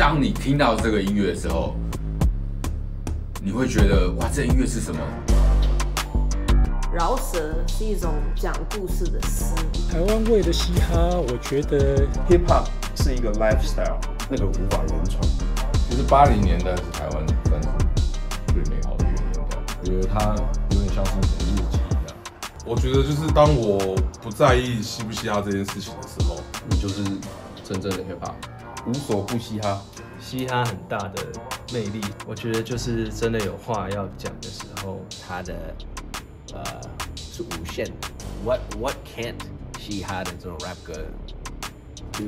当你听到这个音乐的时候，你会觉得哇，这音乐是什么？饶舌是一种讲故事的诗。台湾味的嘻哈，我觉得 hip hop 是一个 lifestyle，那个无法原创。其实八零年代是台湾算是最美好的一个年代，我觉得它有点像是一种日记一样。我觉得就是当我不在意嘻不嘻哈这件事情的时候，你就是真正的 hip hop，无所不嘻哈。嘻哈很大的魅力，我觉得就是真的有话要讲的时候，他的呃是无限的。What what can't 嘻哈的这种 rap 歌 do？